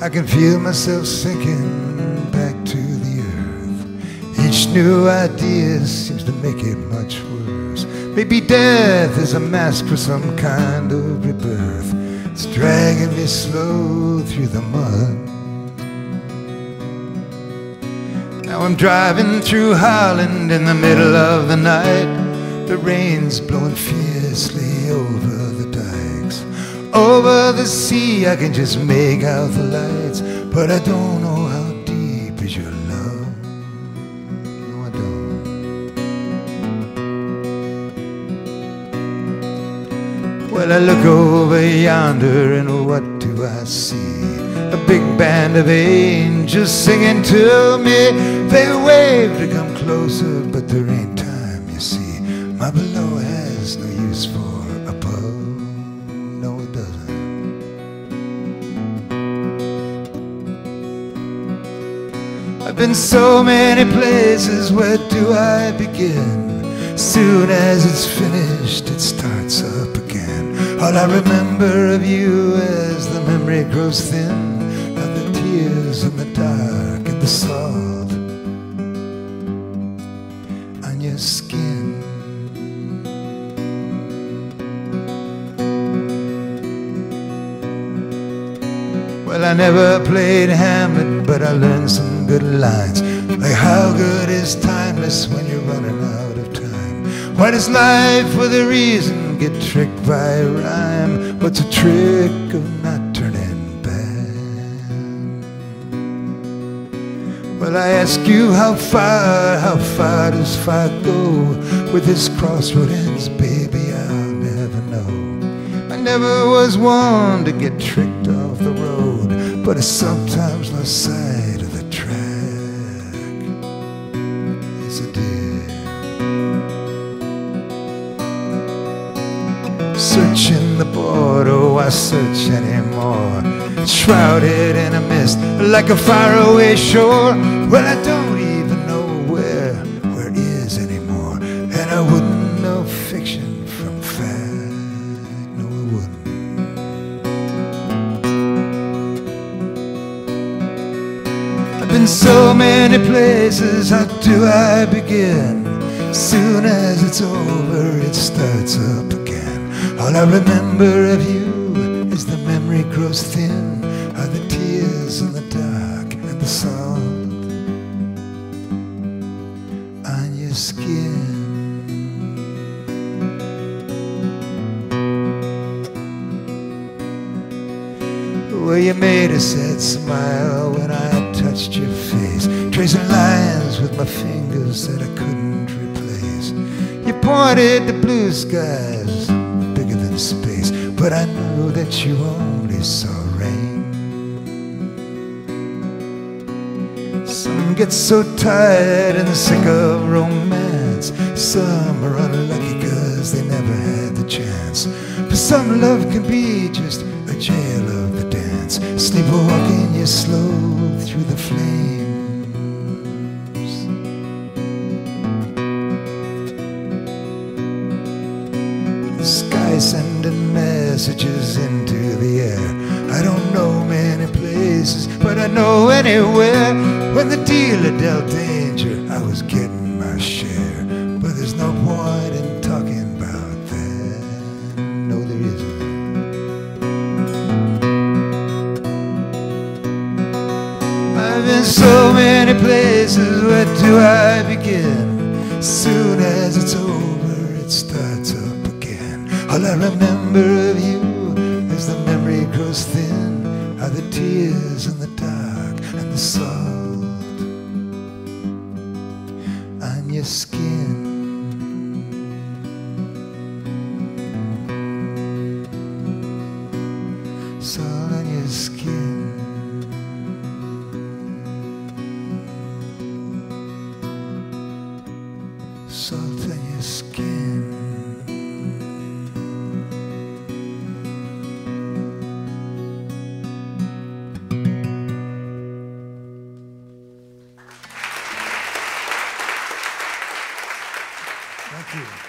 I can feel myself sinking back to the earth. Each new idea seems to make it much worse. Maybe death is a mask for some kind of rebirth. It's dragging me slow through the mud. Now I'm driving through Holland in the middle of the night. The rain's blowing fiercely over the dikes. Over the sea, I can just make out the but I don't know how deep is your love. No, I don't. Well, I look over yonder, and what do I see? A big band of angels singing to me. They wave to come closer, but there ain't time, you see. My below has no use for been so many places, where do I begin? Soon as it's finished, it starts up again. All I remember of you as the memory grows thin are the tears in the dark and the salt Well, I never played Hamlet, but I learned some good lines. Like how good is timeless when you're running out of time. What is life with a reason? Get tricked by rhyme. What's a trick of not turning back? Well, I ask you how far, how far does far go? With this crossroad ends, baby, I'll never know. I never was one to get tricked off the road, but I sometimes lost sight of the track. Yes, I did. Searching the border, why search anymore? Shrouded in a mist, like a faraway shore. Well, I don't even know where, where is anymore. And I wouldn't know fiction from fact. So many places, how do I begin? Soon as it's over, it starts up again. All I remember of you as the memory grows thin are the tears in the dark and the salt on your skin. Well, you made a sad smile when I tracing lines with my fingers that I couldn't replace. You pointed to blue skies bigger than space, but I knew that you only saw rain. Some get so tired and sick of romance. Some are unlucky cause they never had the chance. But some, love can be just a jail of the dance. Sleepwalking you slow through the flames. Sky sending messages into the air. I don't know many places, but I know anywhere. When the dealer dealt danger, I was getting my share. But there's no point in talking about that. No, there isn't. I've been so many places, where do I begin? Soon as it's over, All I remember of you as the memory grows thin are the tears and the dark and the salt on your skin. Salt on your skin. Salt on your skin. Thank you.